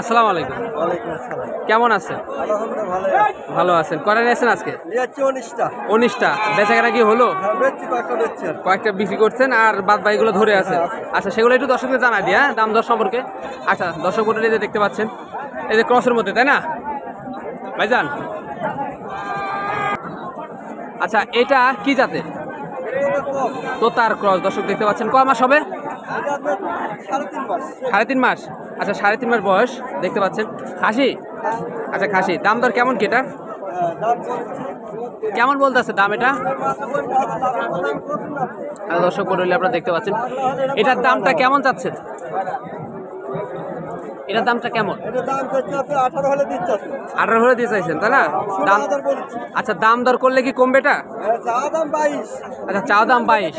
আসসালামু আলাইকুম। ওয়ালাইকুম আসসালাম। কেমন আছেন? আলহামদুলিল্লাহ ভালো ভালো আছেন। কটা নিয়েছেন আজকে? নিয়েছি উনিশটা। বেচাকেনা কি হলো? হ্যাঁ কয়েকটা বিক্রি করছেন আর বাদ বাকিগুলো ধরে আছে। আচ্ছা সেগুলো একটু দর্শকদের জানাই দিই হ্যাঁ দাম দর সম্পর্কে। আচ্ছা দর্শক মন্ডলী যে দেখতে পাচ্ছেন এই যে ক্রসের মধ্যে তাই না? ভাইজান। আচ্ছা এটা কি জাতের? তো তার ক্রস। দর্শক দেখতে পাচ্ছেন কয় মাস হবে? সাড়ে তিন মাস। সাড়ে তিন মাস। আচ্ছা সাড়ে তিন মাস বয়স, দেখতে পাচ্ছেন। খাসি? আচ্ছা খাসি। দাম দর কেমন কি এটা? বলতে আছে বলছি। কেমন বলতেছে দাম এটা? আর দর্শক মন্ডলী, আপনারা দেখতে পাচ্ছেন। এটার দামটা কেমন চাচ্ছেন? এটার দামটা কেমন? আঠারো হলে দিচ্ছে আঠারো হলে দিয়ে চাইছেন তাই না? দাম আচ্ছা দাম দর করলে কি কমবে এটা? হ্যাঁ, আচ্ছা চা দাম বাইশ।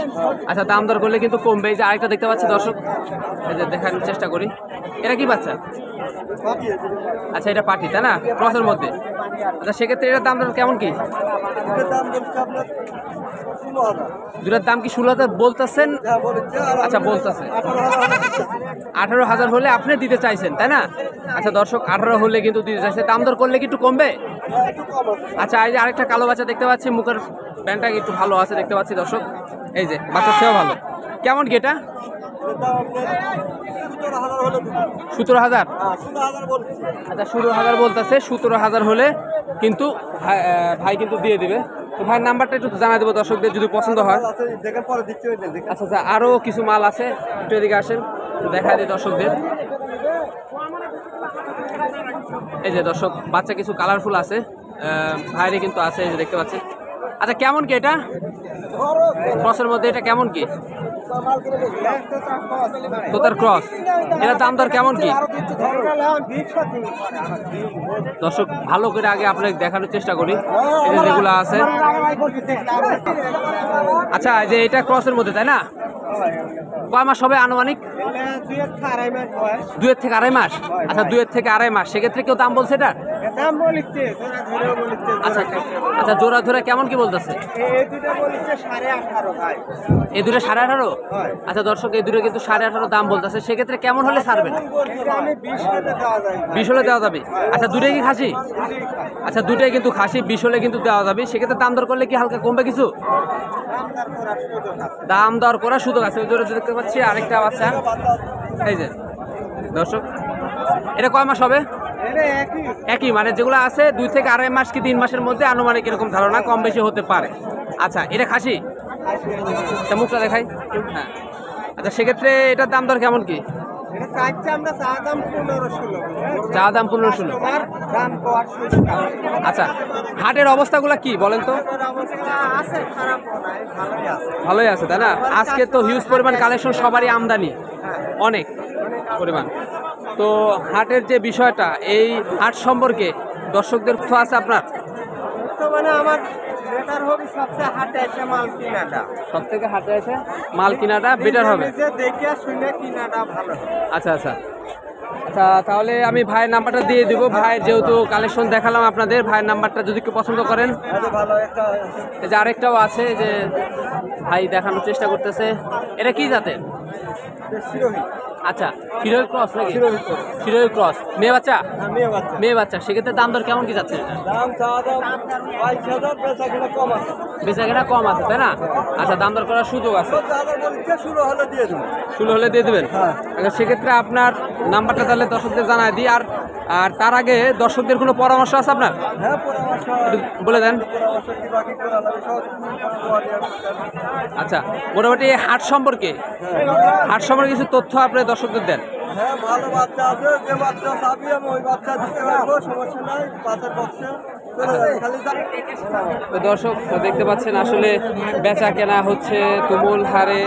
আচ্ছা দাম দর করলে কিন্তু কমবে। এই যে আরেকটা দেখতে পাচ্ছি দর্শক। এই যে দেখানোর চেষ্টা করি। এটা কি বাচ্চা? আচ্ছা এটা পাটি তাই না? ক্রসের মধ্যে। আচ্ছা সেক্ষেত্রে এটার দাম দর কেমন কি? দুটার দাম কি ষোলো হাজার বলতেছেন? আচ্ছা, আপনি বলতেছে। আঠারো হাজার হলে আপনি। দিতে চাইছেন তাই না? আচ্ছা দর্শক আঠারো হলে কিন্তু দিতে চাইছে। দাম দর করলে কি একটু কমবে? হ্যাঁ, আচ্ছা এই যে আরেকটা কালো বাচ্চা দেখতে পাচ্ছি মুখের প্যান্টটা একটু ভালো আছে দেখতে পাচ্ছি দর্শক। এই যে বাচ্চার সেও ভালো। কেমন আপনার সতেরো হাজার। আচ্ছা ষোলো হাজার বলতেছে সতেরো হাজার হলে কিন্তু ভাই কিন্তু দিয়ে দিবে। তো ভাইয়ের নাম্বারটা একটু জানা দেবো দর্শকদের, যদি পছন্দ হয়। আচ্ছা আচ্ছা আরও কিছু মাল আছে, একটু এদিকে আসেন দেখা দিই দর্শকদের। এই যে দর্শক, বাচ্চা কিছু কালারফুল আছে ভাইরে কিন্তু আছে, এই যে দেখতে পাচ্ছি আচ্ছা কেমন কি এটা? ক্রসের মধ্যে এটা কেমন কি? তোতার ক্রস। এটার দাম দর কেমন কি? দর্শক ভালো করে আগে আপনাকে দেখানোর চেষ্টা করি। এই যেগুলো আছে। আচ্ছা এই যে এটা ক্রসের মধ্যে তাই না? কয় মাস হবে আনুমানিক? দুয়ের থেকে আড়াই মাস আচ্ছা দুয়ের থেকে আড়াই মাস। সেক্ষেত্রে কেউ দাম বলছে এটা? আচ্ছা আচ্ছা জোড়া ধরে কেমন কি বলতেছে? এই দুটো সাড়ে আঠারো আচ্ছা দর্শক এই দুটো কিন্তু সাড়ে আঠারো দাম বলতেছে সেক্ষেত্রে কেমন হলে ছাড়বেন? বিশ হলে দেওয়া যাবে আচ্ছা দুটোই কি খাসি? আচ্ছা দুটোই কিন্তু খাসি বিশ হলে কিন্তু দেওয়া যাবে সেক্ষেত্রে দাম দর করলে কি হালকা কমবে কিছু? দাম দর করা সুযোগ আছে। ওই জন্য দেখতে পাচ্ছি আরেকটা বাচ্চা। এই যে দর্শক এটা কয় মাস হবে? একই? মানে যেগুলো আছে দুই থেকে আড়াই মাস কি তিন মাসের মধ্যে আনুমানিক এরকম ধারণা কম বেশি হতে পারে। আচ্ছা এটা খাসি? তা মুখটা দেখাই। হ্যাঁ। আচ্ছা সেক্ষেত্রে এটার দাম দর কেমন কি? চা দাম পনেরো ষোলো আচ্ছা হাটের অবস্থাগুলো কি বলেন তো? ভালোই আছে। তাই না? আজকে তো হিউজ পরিমাণ কালেকশন সবারই আমদানি। অনেক পরিমাণ। তো হাটের যে বিষয়টা এই হাট সম্পর্কে দর্শকদের তথ্য আছে আপনার? আমার বেটার হবে সবচেয়ে হাটে এসে মাল কিনাটা। সব থেকে হাটে এসে মাল কেনাটা বেটার হবে? দেখে শুনে কিনাটা ভালো। আচ্ছা আচ্ছা। আচ্ছা তাহলে আমি ভাইয়ের নাম্বারটা দিয়ে দিব। ভাইয়ের যেহেতু কালেকশন দেখালাম আপনাদের ভাইয়ের নাম্বারটা যদি কেউ পছন্দ করেন। এই যে আরেকটাও আছে যে ভাই দেখানোর চেষ্টা করতেছে। এটা কি জাতের? আচ্ছা শিরোই ক্রস নাকি? শিরোহী ক্রস মেয়ে বাচ্চা? মেয়ে বাচ্চা। সেক্ষেত্রে দাম দর কেমন কি যাচ্ছে? বেচা কিনা কম আছে। তাই না? আচ্ছা দাম দর করার সুযোগ আছে। হলে দিয়ে শুরু হলে দিয়ে দেবেন? হ্যাঁ। আচ্ছা সেক্ষেত্রে আপনার নাম্বারটা তাহলে দর্শকদের জানাই দিই। আর আর তার আগে দর্শকদের কোনো পরামর্শ আছে আপনার? হ্যাঁ পরামর্শ বলে দেন। আচ্ছা মোটামুটি হাট সম্পর্কে? হাট সম্পর্কে কিছু তথ্য আপনি দর্শকদের দেন। হ্যাঁ ভালো বাচ্চা আছে যে বাচ্চা চাবি আমি ওই বাচ্চা দিতে পারব সমস্যা নাই বাচ্চার বক্সে তো দর্শক দেখতে পাচ্ছেন আসলে বেচা কেনা হচ্ছে তুমুল হারে।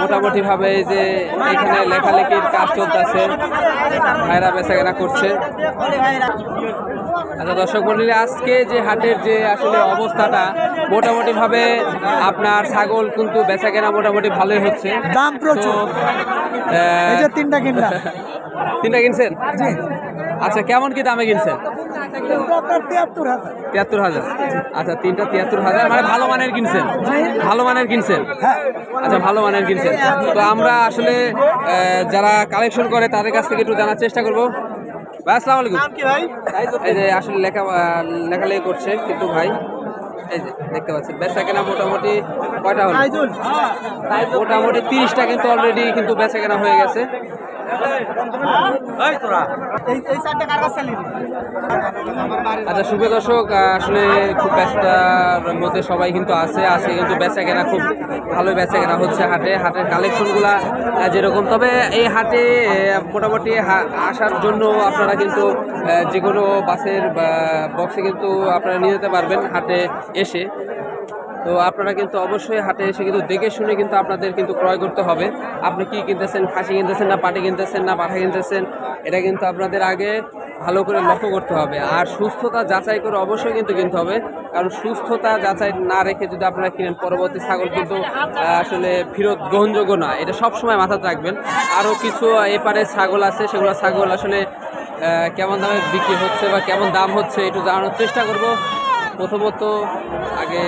মোটামুটি ভাবে যে এখানে লেখালেখির কাজ চলতেছে। ভাইরা বেচা কেনা করছে। আচ্ছা দর্শক মন্ডলী আজকে যে হাটের যে আসলে অবস্থাটা মোটামুটি ভাবে আপনার ছাগল কিন্তু বেচা কেনা মোটামুটি ভালোই হচ্ছে। দাম প্রচুর। তিনটা কিনলাম। তিনটা কিনছেন? আচ্ছা কেমন কি দামে কিনছেন? তিয়াত্তর হাজার। আচ্ছা তিনটা তিয়াত্তর হাজার মানে ভালো মানের কিনছেন? ভালো মানের কিনছেন? আচ্ছা ভালো মানের কিনছেন। তো আমরা আসলে যারা কালেকশন করে তাদের কাছ থেকে একটু জানার চেষ্টা করব। ভাই আসসালামু আলাইকুম। এই যে আসলে লেখা লেখালেখি করছে কিন্তু ভাই এই যে দেখতে পাচ্ছেন। বেচা কেনা মোটামুটি কয়টা হলো? মোটামুটি তিরিশটা কিন্তু অলরেডি কিন্তু বেচা কেনা হয়ে গেছে। আচ্ছা শুভ দর্শক আসলে খুব ব্যস্ততার মধ্যে সবাই কিন্তু আছে আছে কিন্তু বেচা কেনা খুব ভালো বেচা কেনা হচ্ছে হাটে। হাটের কালেকশনগুলা যেরকম। তবে এই হাটে মোটামুটি আসার জন্য আপনারা কিন্তু যে কোনো বাসের বক্সে কিন্তু আপনারা নিয়ে যেতে পারবেন হাটে এসে। তো আপনারা কিন্তু অবশ্যই হাটে এসে কিন্তু দেখে শুনে কিন্তু আপনাদের কিন্তু ক্রয় করতে হবে। আপনি কি কিনতেছেন, খাসি কিনতেছেন না, পাটি কিনতেছেন না পাঠা কিনতেছেন, এটা কিন্তু আপনাদের আগে ভালো করে লক্ষ্য করতে হবে। আর সুস্থতা যাচাই করে অবশ্যই কিন্তু কিনতে হবে। কারণ সুস্থতা যাচাই না রেখে যদি আপনারা কিনেন, পরবর্তী ছাগল কিন্তু আসলে ফেরত গ্রহণযোগ্য না। এটা সবসময় মাথাতে রাখবেন। আরও কিছু এপারে ছাগল আছে, সেগুলো ছাগল আসলে কেমন দামে বিক্রি হচ্ছে বা কেমন দাম হচ্ছে একটু জানানোর চেষ্টা করব। প্রথমত আগে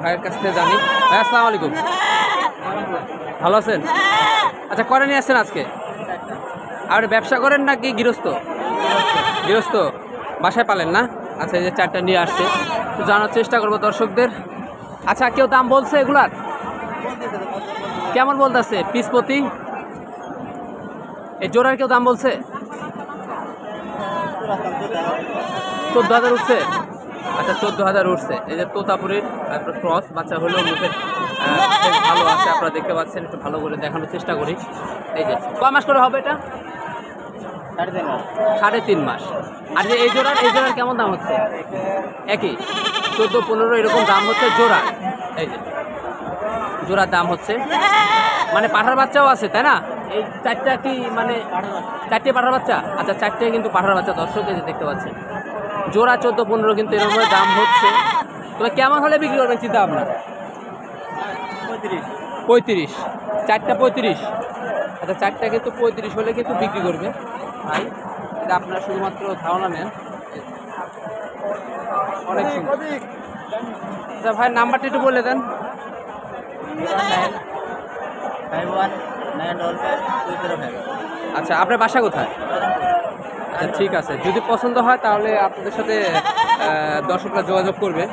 ভাইয়ের কাছ থেকে জানি। ভাই, আসসালামু আলাইকুম। ভালো আছেন? আচ্ছা করে নিয়ে আসছেন আজকে? আর ব্যবসা করেন নাকি গৃহস্থ? গৃহস্থ। বাসায় পালেন না? আচ্ছা এই যে চারটা নিয়ে আসছে। জানার চেষ্টা করব দর্শকদের। আচ্ছা কেউ দাম বলছে এগুলার? কেমন বলতেছে? পিস প্রতি? এই জোড়ার কেউ দাম বলছে? চোদ্দ হাজার উঠছে? আচ্ছা চোদ্দ হাজার উঠছে। এই যে তোতাপুরের ক্রস বাচ্চা হলেও মুখে আহ, ভালো আছে আপনারা দেখতে পাচ্ছেন একটু ভালো করে দেখানোর চেষ্টা করি। এই যে কয় মাস করে হবে এটা? সাড়ে তিন মাস। আর যে এই জোড়ার এই জোড়ার কেমন দাম হচ্ছে? একই। চোদ্দ পনেরো এরকম দাম হচ্ছে জোড়া এই যে জোড়ার দাম হচ্ছে। মানে পাঠার বাচ্চাও আছে তাই না? এই চারটা কি মানে চারটে পাঠার বাচ্চা? আচ্ছা চারটে কিন্তু পাঠার বাচ্চা দর্শক এই যে দেখতে পাচ্ছেন। জোড়া চোদ্দ পনেরো কিন্তু এরকম দাম হচ্ছে। তবে কেমন হলে বিক্রি করবেন চিন্তা আপনার পঁয়ত্রিশ। চারটা পঁয়ত্রিশ। আচ্ছা চারটা কিন্তু পঁয়ত্রিশ হলে কিন্তু বিক্রি করবে। ভাই এটা আপনারা শুধুমাত্র ধারণা নেন। অনেক আচ্ছা ভাই নাম্বারটা একটু বলে দেন। আচ্ছা আপনার বাসা কোথায়? আচ্ছা ঠিক আছে। যদি পছন্দ হয় তাহলে আপনাদের সাথে দর্শকরা যোগাযোগ করবে।